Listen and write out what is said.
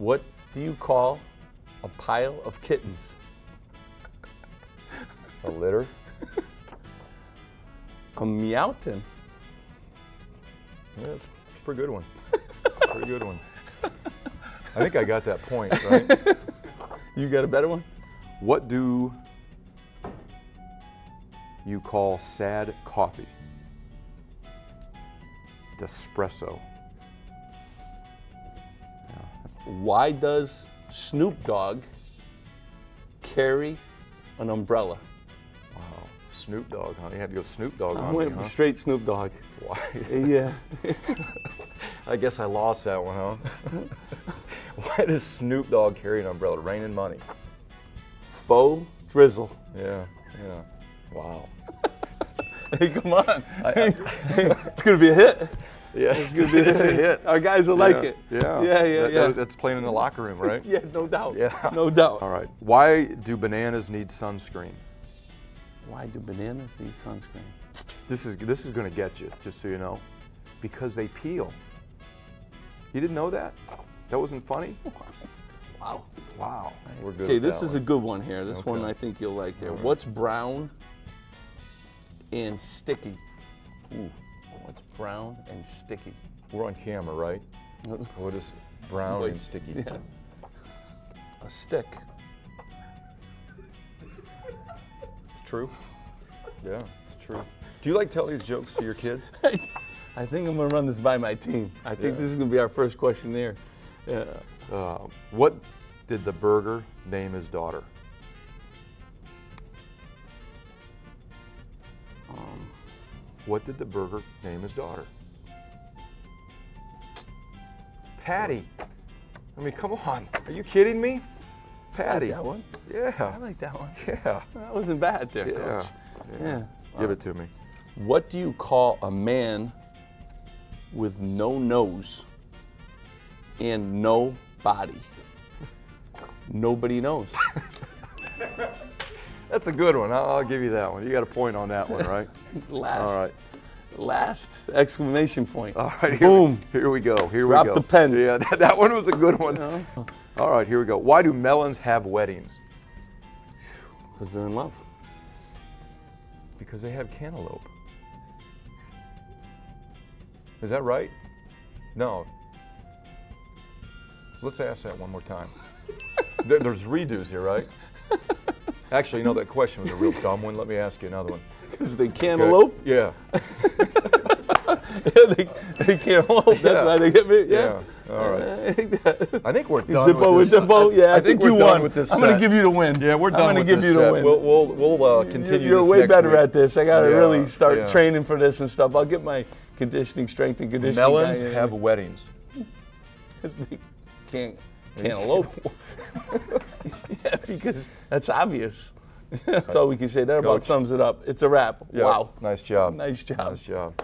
What do you call a pile of kittens? A litter? A meowton. Yeah, it's, it's a pretty good one. pretty good one. I think I got that point, right? You got a better one? what do you call sad coffee? Espresso. Why does Snoop Dogg carry an umbrella? Wow. Snoop Dogg, huh? You had to go Snoop Dogg I on me, huh? straight Snoop Dogg. Why? Yeah. I guess I lost that one, huh? Why does Snoop Dogg carry an umbrella? Raining money. Faux drizzle. Yeah, yeah. Wow. Hey, come on. it's going to be a hit. Yeah, It's going to be a hit. Our guys will like it. Yeah. Yeah, yeah, That- yeah. that- that's playing in the locker room, right? Yeah, no doubt. Yeah. No doubt. All right. Why do bananas need sunscreen? Why do bananas need sunscreen? This is this is going to get you, just so you know, because they peel. You didn't know that? That wasn't funny? Wow. Wow. We're good. Okay, with this that is a good one here. This one I think you'll like there. All right. What's brown and sticky? Ooh, what's brown and sticky? We're on camera, right? What is brown Wait, and sticky? Yeah. A stick. It's true. Yeah, it's true. Do you like tell these jokes to your kids? I think I'm gonna run this by my team. I think Yeah. this is gonna be our first questionnaire. Yeah. Uh, what did the burger name his daughter? What did the burger name his daughter? Patty. I mean, come on. Are you kidding me? Patty. like that one. Yeah. I like that one. Yeah. That wasn't bad there, Yeah. coach. Yeah. Give it to me. What do you call a man with no nose and no body? Nobody knows. That's a good one. I'll, I'll give you that one. You got a point on that one, right? Last. All right. Last exclamation point. All right. Here, Boom. Here we go. Here Drop we go. the pen. Yeah, that, that one was a good one. know? All right. Here we go. Why do melons have weddings? Because they're in love. Because they have cantaloupe. Is that right? No. Let's ask that one more time. There- There's redos here, right? Actually, you know that question was a real dumb one. Let me ask you another one. Because they Okay. cantaloupe. Yeah. they, they cantaloupe. That's Yeah. why they get me. Yeah. Yeah. All right. I think that- I think we're done Zippo with this. Zippo. Yeah, I, I think think, we're you done won. with this I'm going to give you the win. Yeah, we're done I'm gonna give you the set. win. We'll, we'll, we'll uh, continue You're way better week. at this. I got to Yeah, really start yeah. training for this and stuff. I'll get my conditioning, strength, and conditioning. Melons guy have weddings. 'Cause they can't cantaloupe. yeah, because that's obvious. that's all we can say. That about sums it up. It's a wrap. Yeah. Wow. Nice job. Nice job. Nice job.